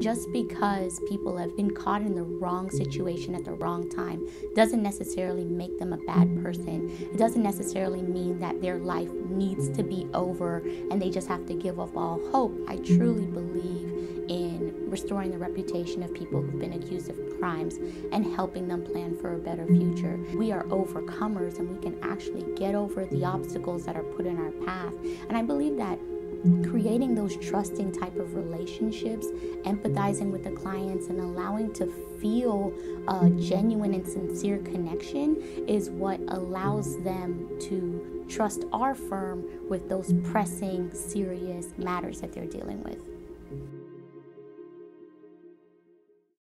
Just because people have been caught in the wrong situation at the wrong time doesn't necessarily make them a bad person. It doesn't necessarily mean that their life needs to be over and they just have to give up all hope. I truly believe in restoring the reputation of people who've been accused of crimes and helping them plan for a better future. We are overcomers and we can actually get over the obstacles that are put in our path. And I believe that creating those trusting type of relationships, empathizing with the clients, and allowing to feel a genuine and sincere connection is what allows them to trust our firm with those pressing, serious matters that they're dealing with.